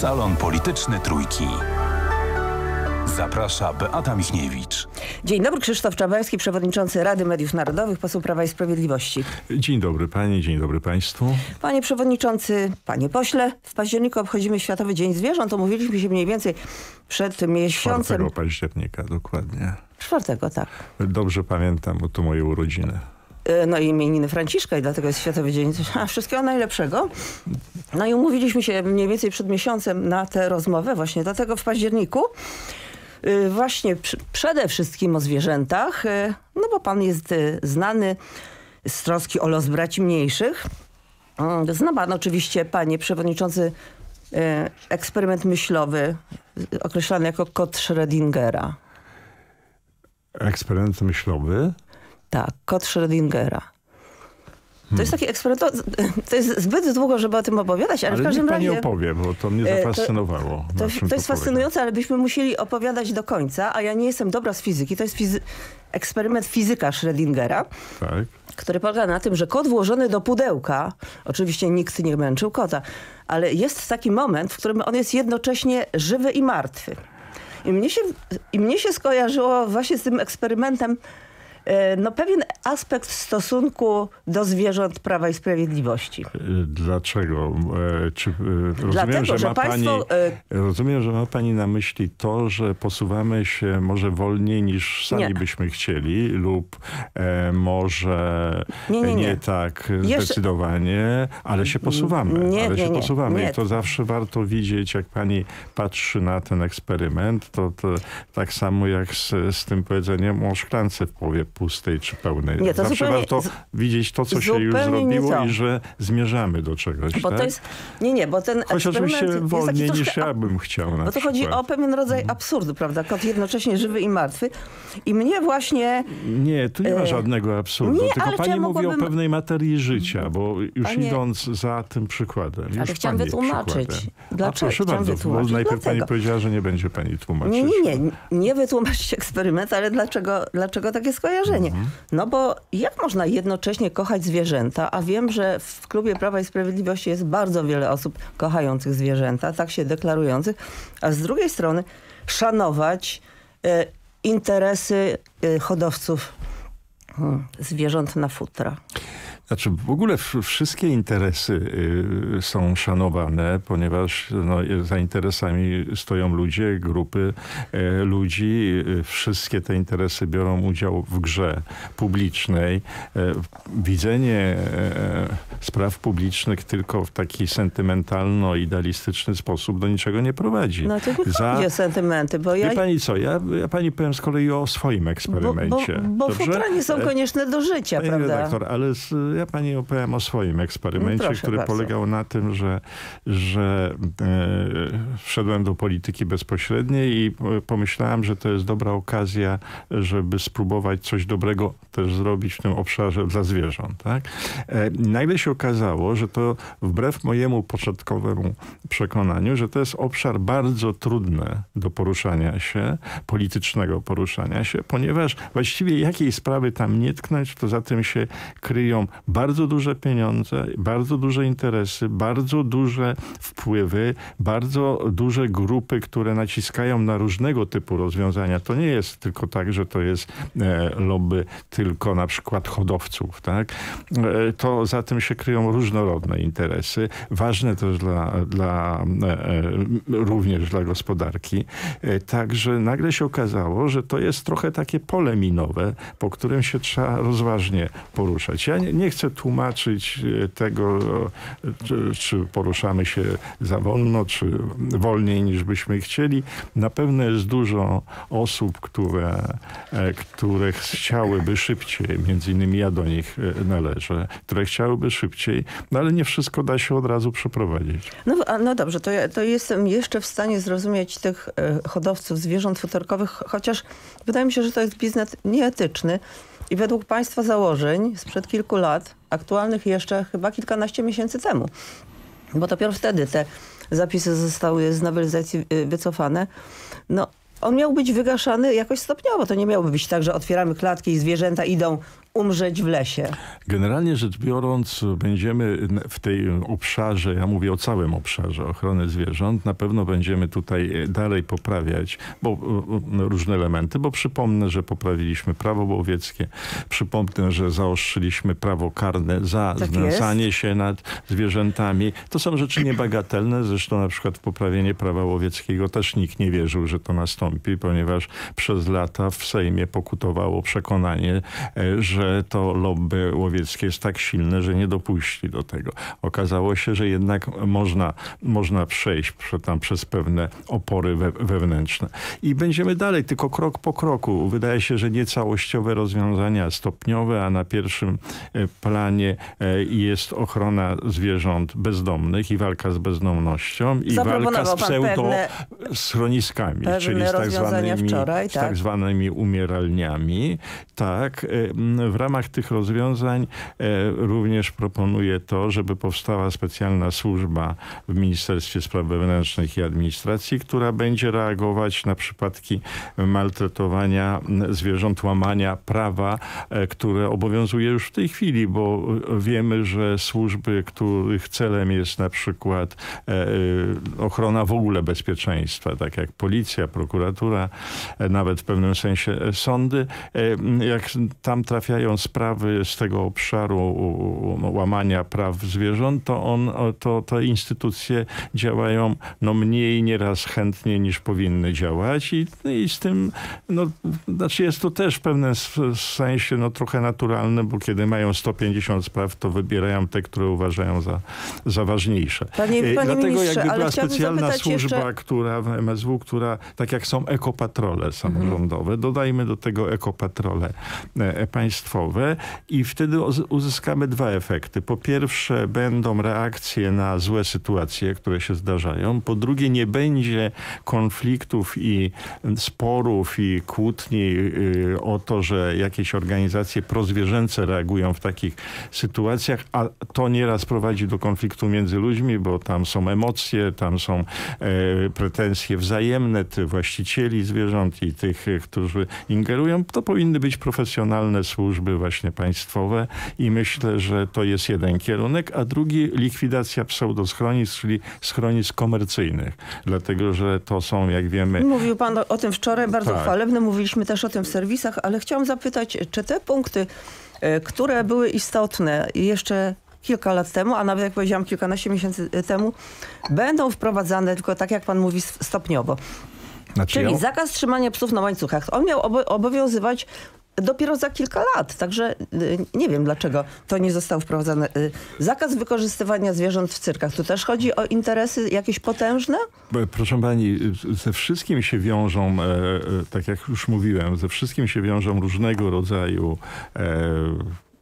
Salon Polityczny Trójki. Zaprasza Beata Michniewicz. Dzień dobry, Krzysztof Czabański, przewodniczący Rady Mediów Narodowych, poseł Prawa i Sprawiedliwości. Dzień dobry pani, dzień dobry państwu. Panie przewodniczący, panie pośle, w październiku obchodzimy Światowy Dzień Zwierząt. Omówiliśmy się mniej więcej przed miesiącem. 4 października, dokładnie. Czwartego, tak. Dobrze pamiętam, bo to moje urodziny. E, no i imieniny Franciszka i dlatego jest Światowy Dzień. Wszystkiego najlepszego. No i umówiliśmy się mniej więcej przed miesiącem na tę rozmowę właśnie dlatego w październiku. Y, właśnie przede wszystkim o zwierzętach, y, no bo pan jest znany z troski o los braci mniejszych. Mm, zna pan oczywiście, panie przewodniczący, eksperyment myślowy określany jako kod Schrödingera. Eksperyment myślowy? Tak, kod Schrödingera. To jest taki eksperyment, to jest zbyt długo, żeby o tym opowiadać, ale, ale w każdym razie... pani opowie, bo to mnie e, zafascynowało. To, to, to jest fascynujące, ale byśmy musieli opowiadać do końca, a ja nie jestem dobra z fizyki. To jest fizy eksperyment fizyka Schrödingera, tak. który polega na tym, że kod włożony do pudełka, oczywiście nikt nie męczył kota, ale jest taki moment, w którym on jest jednocześnie żywy i martwy. I mnie się, i mnie się skojarzyło właśnie z tym eksperymentem no, pewien aspekt stosunku do zwierząt Prawa i Sprawiedliwości. E, dlaczego? E, czy, rozumiem, Dlatego, że, ma państwo... pani, rozumiem, że ma pani na myśli to, że posuwamy się może wolniej niż sami nie. byśmy chcieli lub e, może nie, nie, nie. tak Jeszcze... zdecydowanie, ale się posuwamy. Nie, ale się posuwamy i to zawsze warto widzieć, jak pani patrzy na ten eksperyment, to, to tak samo jak z, z tym powiedzeniem o szklance w połowie pustej czy pełnej. Nie, to Zawsze zupełnie, warto widzieć to, co się już zrobiło i że zmierzamy do czegoś. Bo tak? to jest, nie, nie, bo ten Choć oczywiście wolniej troszkę, niż ja bym chciał. Bo to chodzi o pewien rodzaj mhm. absurdu, prawda? Kot jednocześnie żywy i martwy. I mnie właśnie... Nie, tu nie ma e, żadnego absurdu. Nie, tylko pani ja mówi mogłabym... o pewnej materii życia, bo już Panie... idąc za tym przykładem. Ale chciałam wytłumaczyć. Dlaczego? A proszę bardzo, bo najpierw dlatego. pani powiedziała, że nie będzie pani tłumaczyć. Nie, nie, nie. Nie wytłumaczyć eksperyment, ale dlaczego, dlaczego takie skojarzenie? Mhm. No bo jak można jednocześnie kochać zwierzęta, a wiem, że w klubie Prawa i Sprawiedliwości jest bardzo wiele osób kochających zwierzęta, tak się deklarujących, a z drugiej strony szanować e, interesy e, hodowców hmm, zwierząt na futra. Znaczy w ogóle wszystkie interesy y, są szanowane, ponieważ no, za interesami stoją ludzie, grupy y, ludzi. Y, wszystkie te interesy biorą udział w grze publicznej. Widzenie spraw publicznych tylko w taki sentymentalno-idealistyczny sposób do niczego nie prowadzi. No to nie za... sentymenty, bo ja... Wie pani co, ja, ja pani powiem z kolei o swoim eksperymencie. Bo, bo, bo futra nie są konieczne do życia, Panie prawda? redaktor, ale z, ja pani opowiem o swoim eksperymencie, no który bardzo. polegał na tym, że, że e, wszedłem do polityki bezpośredniej i pomyślałem, że to jest dobra okazja, żeby spróbować coś dobrego też zrobić w tym obszarze dla zwierząt. Tak? E, nagle się okazało, że to wbrew mojemu początkowemu przekonaniu, że to jest obszar bardzo trudny do poruszania się, politycznego poruszania się, ponieważ właściwie jakiej sprawy tam nie tknąć, to za tym się kryją bardzo duże pieniądze, bardzo duże interesy, bardzo duże wpływy, bardzo duże grupy, które naciskają na różnego typu rozwiązania. To nie jest tylko tak, że to jest e, lobby tylko na przykład hodowców. Tak? E, to za tym się kryją różnorodne interesy, ważne też dla, dla e, również dla gospodarki. Także nagle się okazało, że to jest trochę takie pole minowe, po którym się trzeba rozważnie poruszać. Ja nie, nie chcę tłumaczyć tego, czy, czy poruszamy się za wolno, czy wolniej niż byśmy chcieli. Na pewno jest dużo osób, które, które chciałyby szybciej, między innymi ja do nich należę, które chciałyby szybciej, no ale nie wszystko da się od razu przeprowadzić. No, no dobrze, to, ja, to jestem jeszcze w stanie zrozumieć tych e, hodowców zwierząt futerkowych, chociaż wydaje mi się, że to jest biznes nieetyczny i według państwa założeń sprzed kilku lat, aktualnych jeszcze chyba kilkanaście miesięcy temu, bo dopiero wtedy te zapisy zostały z nowelizacji y, wycofane, no on miał być wygaszany jakoś stopniowo. To nie miałoby być tak, że otwieramy klatki i zwierzęta idą umrzeć w lesie? Generalnie rzecz biorąc, będziemy w tej obszarze, ja mówię o całym obszarze ochrony zwierząt, na pewno będziemy tutaj dalej poprawiać bo, różne elementy, bo przypomnę, że poprawiliśmy prawo łowieckie, przypomnę, że zaostrzyliśmy prawo karne za tak znęcanie jest. się nad zwierzętami. To są rzeczy niebagatelne, zresztą na przykład poprawienie prawa łowieckiego też nikt nie wierzył, że to nastąpi, ponieważ przez lata w Sejmie pokutowało przekonanie, e, że to lobby łowieckie jest tak silne, że nie dopuści do tego. Okazało się, że jednak można, można przejść tam przez pewne opory we, wewnętrzne. I będziemy dalej, tylko krok po kroku. Wydaje się, że nie całościowe rozwiązania, stopniowe, a na pierwszym e, planie e, jest ochrona zwierząt bezdomnych i walka z bezdomnością i walka z pseudo schroniskami, czyli z tak zwanymi, wczoraj, tak? z tak zwanymi umieralniami. Tak, w ramach tych rozwiązań e, również proponuję to, żeby powstała specjalna służba w Ministerstwie Spraw Wewnętrznych i Administracji, która będzie reagować na przypadki maltretowania zwierząt, łamania prawa, e, które obowiązuje już w tej chwili, bo wiemy, że służby, których celem jest na przykład e, ochrona w ogóle bezpieczeństwa, tak jak policja, prokuratura, nawet w pewnym sensie sądy, jak tam trafiają sprawy z tego obszaru łamania praw zwierząt, to, on, to te instytucje działają no, mniej nieraz chętnie niż powinny działać i, i z tym, no, znaczy jest to też w pewnym sensie no, trochę naturalne, bo kiedy mają 150 spraw, to wybierają te, które uważają za, za ważniejsze. Panie, panie Dlatego ministrze, jakby była specjalna służba, jeszcze... która w MSW, która tak jak są ekopatrole samorządowe, mhm. dodajmy do tego ekopatrole e, i wtedy uzyskamy dwa efekty. Po pierwsze będą reakcje na złe sytuacje, które się zdarzają. Po drugie nie będzie konfliktów i sporów i kłótni y, o to, że jakieś organizacje prozwierzęce reagują w takich sytuacjach, a to nieraz prowadzi do konfliktu między ludźmi, bo tam są emocje, tam są e, pretensje wzajemne tych właścicieli zwierząt i tych, którzy ingerują. To powinny być profesjonalne służby właśnie państwowe i myślę, że to jest jeden kierunek, a drugi likwidacja pseudoschronisk, czyli schronisk komercyjnych. Dlatego, że to są, jak wiemy... Mówił pan o tym wczoraj, bardzo tak. chwalebne. Mówiliśmy też o tym w serwisach, ale chciałam zapytać, czy te punkty, e, które były istotne jeszcze kilka lat temu, a nawet jak powiedziałam kilkanaście miesięcy temu, będą wprowadzane tylko tak jak pan mówi stopniowo. Znaczy Czyli zakaz trzymania psów na łańcuchach. On miał obowiązywać dopiero za kilka lat. Także y, nie wiem, dlaczego to nie zostało wprowadzone. Y, zakaz wykorzystywania zwierząt w cyrkach. Tu też chodzi o interesy jakieś potężne? Proszę pani, ze wszystkim się wiążą, e, e, tak jak już mówiłem, ze wszystkim się wiążą różnego rodzaju e,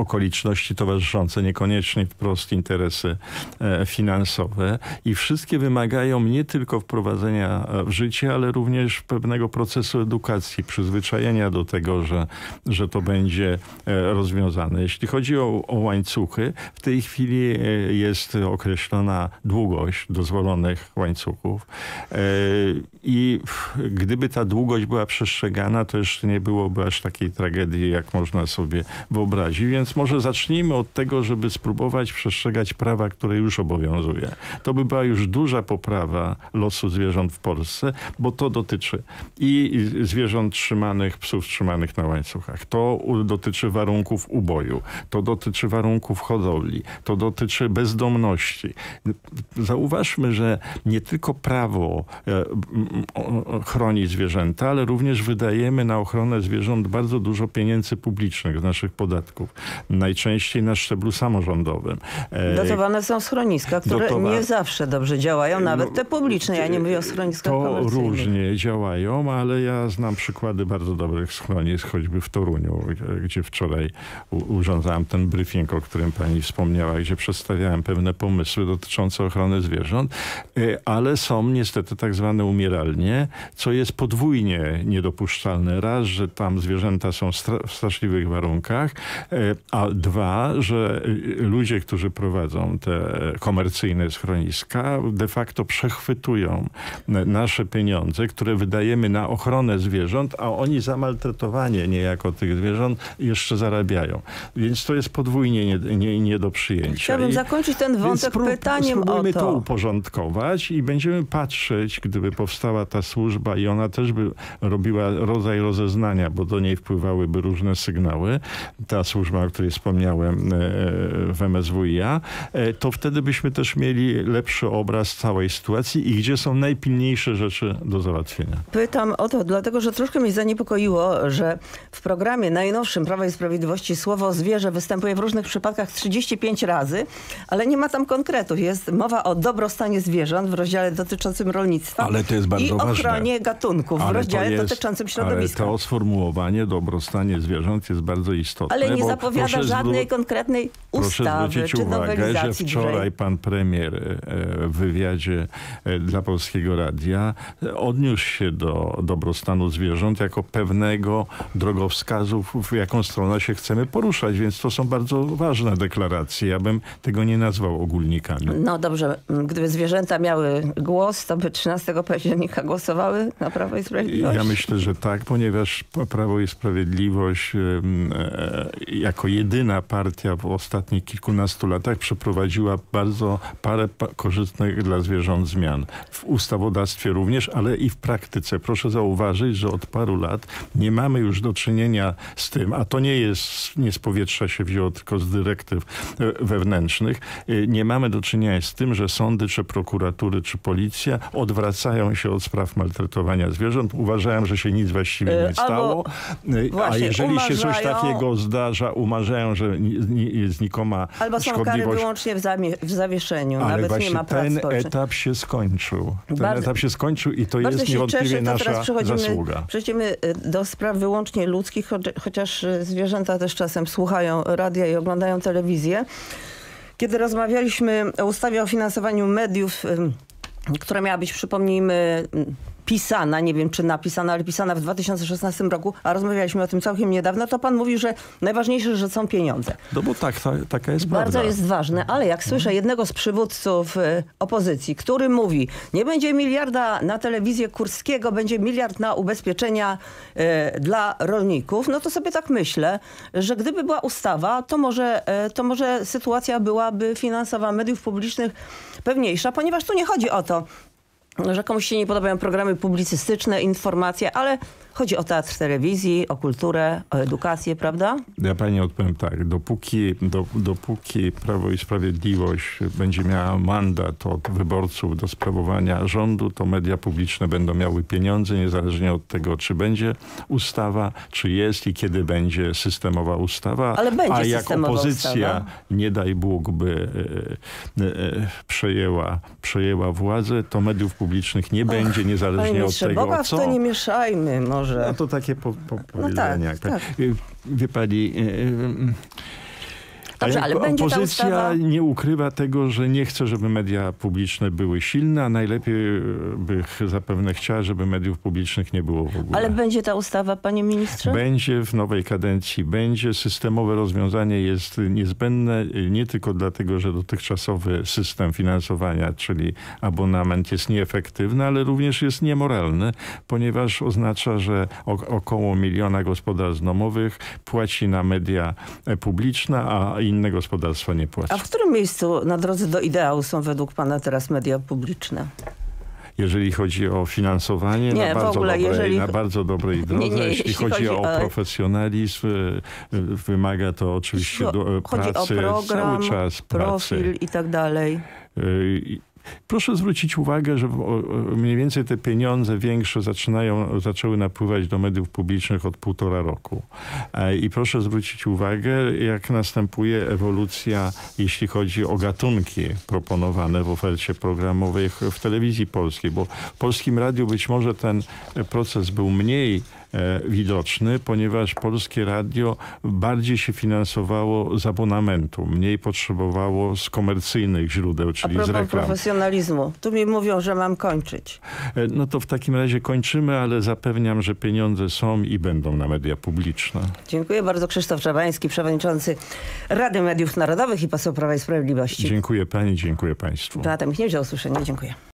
okoliczności towarzyszące, niekoniecznie wprost interesy e, finansowe. I wszystkie wymagają nie tylko wprowadzenia e, w życie, ale również pewnego procesu edukacji, przyzwyczajenia do tego, że, że to będzie e, rozwiązane. Jeśli chodzi o, o łańcuchy, w tej chwili jest określona długość dozwolonych łańcuchów. I gdyby ta długość była przestrzegana, to jeszcze nie byłoby aż takiej tragedii, jak można sobie wyobrazić, więc więc może zacznijmy od tego, żeby spróbować przestrzegać prawa, które już obowiązuje. To by była już duża poprawa losu zwierząt w Polsce, bo to dotyczy i zwierząt trzymanych, psów trzymanych na łańcuchach. To dotyczy warunków uboju. To dotyczy warunków hodowli. To dotyczy bezdomności. Zauważmy, że nie tylko prawo e, chroni zwierzęta, ale również wydajemy na ochronę zwierząt bardzo dużo pieniędzy publicznych z naszych podatków najczęściej na szczeblu samorządowym. E, Dotowane są schroniska, które Dotowa... nie zawsze dobrze działają, nawet no, te publiczne. Ja nie mówię o schroniskach To różnie działają, ale ja znam przykłady bardzo dobrych schronisk, choćby w Toruniu, gdzie wczoraj urządzałem ten briefing, o którym pani wspomniała, gdzie przedstawiałem pewne pomysły dotyczące ochrony zwierząt, e, ale są niestety tak zwane umieralnie, co jest podwójnie niedopuszczalne. Raz, że tam zwierzęta są w straszliwych warunkach, e, a dwa, że ludzie, którzy prowadzą te komercyjne schroniska de facto przechwytują nasze pieniądze, które wydajemy na ochronę zwierząt, a oni za maltretowanie niejako tych zwierząt jeszcze zarabiają. Więc to jest podwójnie nie, nie, nie do przyjęcia. Chciałbym I, zakończyć ten wątek spró pytaniem spróbujmy o to. to uporządkować i będziemy patrzeć, gdyby powstała ta służba i ona też by robiła rodzaj rozeznania, bo do niej wpływałyby różne sygnały, ta służba, o której wspomniałem e, w MSWiA, e, to wtedy byśmy też mieli lepszy obraz całej sytuacji i gdzie są najpilniejsze rzeczy do załatwienia. Pytam o to, dlatego że troszkę mnie zaniepokoiło, że w programie najnowszym Prawa i Sprawiedliwości słowo zwierzę występuje w różnych przypadkach 35 razy, ale nie ma tam konkretów. Jest mowa o dobrostanie zwierząt w rozdziale dotyczącym rolnictwa ale to jest bardzo i ważne. ochronie gatunków w rozdziale jest, dotyczącym środowiska. Ale to sformułowanie dobrostanie zwierząt jest bardzo istotne. Ale nie zapowiada żadnej konkretnej ustawy proszę czy uwagę, że wczoraj pan premier e, w wywiadzie e, dla Polskiego Radia odniósł się do dobrostanu zwierząt jako pewnego drogowskazu, w jaką stronę się chcemy poruszać, więc to są bardzo ważne deklaracje. Ja bym tego nie nazwał ogólnikami. No dobrze, gdyby zwierzęta miały głos, to by 13 października głosowały na Prawo i Sprawiedliwość? Ja myślę, że tak, ponieważ Prawo i Sprawiedliwość e, jako jedyna partia w ostatnich kilkunastu latach przeprowadziła bardzo parę korzystnych dla zwierząt zmian. W ustawodawstwie również, ale i w praktyce. Proszę zauważyć, że od paru lat nie mamy już do czynienia z tym, a to nie jest, nie z powietrza się wzięło, tylko z dyrektyw e, wewnętrznych, e, nie mamy do czynienia z tym, że sądy, czy prokuratury, czy policja odwracają się od spraw maltretowania zwierząt. Uważają, że się nic właściwie nie e, stało. a jeżeli umarzają... się coś takiego zdarza, umarzają, że znikoma Albo są kary wyłącznie w, w zawieszeniu. Ale Nawet nie ma ten etap się skończył. Ten bardzo, etap się skończył i to jest niewątpliwie nasza zasługa. Przejdziemy y, do spraw wyłącznie ludzkich, chociaż y, zwierzęta też czasem słuchają radia i oglądają telewizję. Kiedy rozmawialiśmy o ustawie o finansowaniu mediów, która miała być, przypomnijmy, pisana, nie wiem czy napisana, ale pisana w 2016 roku, a rozmawialiśmy o tym całkiem niedawno, to pan mówi, że najważniejsze, że są pieniądze. No bo tak, ta, taka jest Bardzo prawda. jest ważne, ale jak słyszę jednego z przywódców y, opozycji, który mówi, nie będzie miliarda na telewizję Kurskiego, będzie miliard na ubezpieczenia y, dla rolników, no to sobie tak myślę, że gdyby była ustawa, to może, y, to może sytuacja byłaby finansowa mediów publicznych pewniejsza, ponieważ tu nie chodzi o to, że komuś się nie podobają programy publicystyczne, informacje, ale Chodzi o teatr telewizji, o kulturę, o edukację, prawda? Ja pani odpowiem tak. Dopóki, do, dopóki Prawo i Sprawiedliwość będzie miała mandat od wyborców do sprawowania rządu, to media publiczne będą miały pieniądze, niezależnie od tego, czy będzie ustawa, czy jest i kiedy będzie systemowa ustawa. Ale będzie A jak opozycja, ustawa. nie daj Bóg, by e, e, przejęła, przejęła władzę, to mediów publicznych nie będzie, niezależnie od tego, Boga co... w to nie mieszajmy może. No to takie po, po. No tak, tak. Wie pani... Dobrze, ale będzie opozycja ustawa... nie ukrywa tego, że nie chce, żeby media publiczne były silne, a najlepiej e, by zapewne chciała, żeby mediów publicznych nie było w ogóle. Ale będzie ta ustawa, panie ministrze? Będzie w nowej kadencji, będzie. Systemowe rozwiązanie jest niezbędne e, nie tylko dlatego, że dotychczasowy system finansowania, czyli abonament jest nieefektywny, ale również jest niemoralny, ponieważ oznacza, że około miliona gospodarstw domowych płaci na media e, publiczne, a inne gospodarstwa nie płacą. A w którym miejscu na drodze do ideału są według pana teraz media publiczne? jeżeli chodzi o finansowanie, nie, na, bardzo ogóle, dobrej, jeżeli... na bardzo dobrej drodze. Nie, nie, jeśli, jeśli chodzi, chodzi, o profesjonalizm, y, wymaga to oczywiście do, pracy, o program, cały czas profil pracy. i tak dalej. Proszę zwrócić uwagę, że mniej więcej te pieniądze większe zaczynają, zaczęły napływać do mediów publicznych od półtora roku. E, I proszę zwrócić uwagę, jak następuje ewolucja, jeśli chodzi o gatunki proponowane w ofercie programowej w telewizji polskiej, bo w Polskim Radiu być może ten proces był mniej widoczny, ponieważ Polskie Radio bardziej się finansowało z abonamentu, mniej potrzebowało z komercyjnych źródeł, czyli z reklam. profesjonalizmu. Tu mi mówią, że mam kończyć. E, no to w takim razie kończymy, ale zapewniam, że pieniądze są i będą na media publiczne. Dziękuję bardzo. Krzysztof Czabański, przewodniczący Rady Mediów Narodowych i poseł Prawa i Sprawiedliwości. Dziękuję pani, dziękuję państwu. Beata Michniewicz, do usłyszenia. Dziękuję.